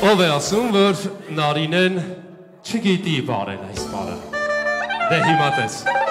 Ով է ասում, որ նարինեն չգիտի վարել այս պարը։ Դե հիմա տես։ Դե հիմա տես։